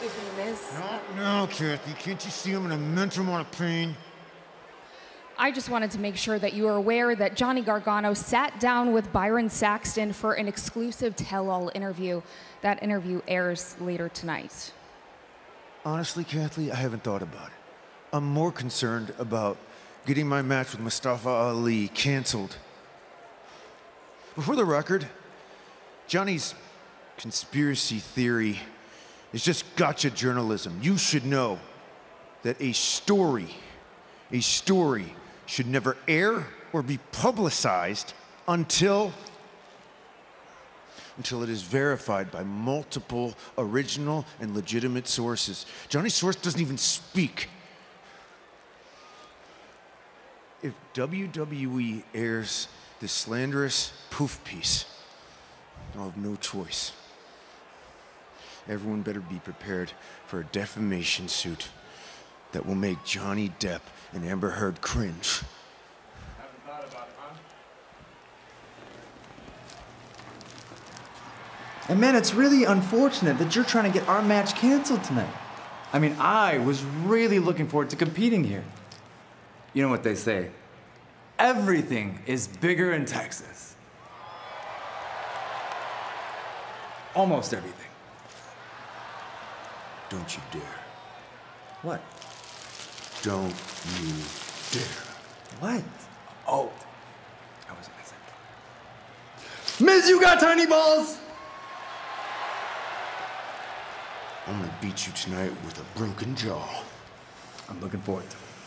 Excuse me, Miz. No, no, Cathy. Can't you see I'm in a mental amount of pain? I just wanted to make sure that you are aware that Johnny Gargano sat down with Byron Saxton for an exclusive tell all interview. That interview airs later tonight. Honestly, Cathy, I haven't thought about it. I'm more concerned about getting my match with Mustafa Ali canceled. Before the record, Johnny's conspiracy theory is just gotcha journalism. You should know that a story, a story should never air or be publicized until until it is verified by multiple original and legitimate sources. Johnny Source doesn't even speak. If WWE airs this slanderous poof piece, I'll have no choice. Everyone better be prepared for a defamation suit that will make Johnny Depp and Amber Heard cringe. And man, it's really unfortunate that you're trying to get our match canceled tonight. I mean, I was really looking forward to competing here. You know what they say everything is bigger in Texas. Almost everything. Don't you dare. What? Don't you dare. What? Oh, I wasn't listening. Miz, you got tiny balls! I'm gonna beat you tonight with a broken jaw. I'm looking forward to it.